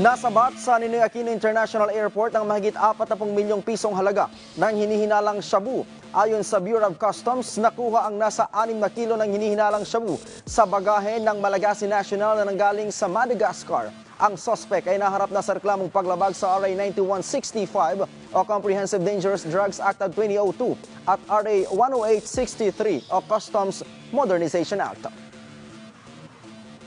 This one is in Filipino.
Nasabat sa Ninoy Aquino International Airport ang mahigit 40 milyong pisong halaga ng hinihinalang shabu. Ayon sa Bureau of Customs, nakuha ang nasa 6 na kilo ng hinihinalang shabu sa bagahe ng Malagasy National na nanggaling sa Madagascar. Ang suspect ay naharap na sa reklamong paglabag sa RA 9165 o Comprehensive Dangerous Drugs Act of 2002 at RA 10863 o Customs Modernization Act.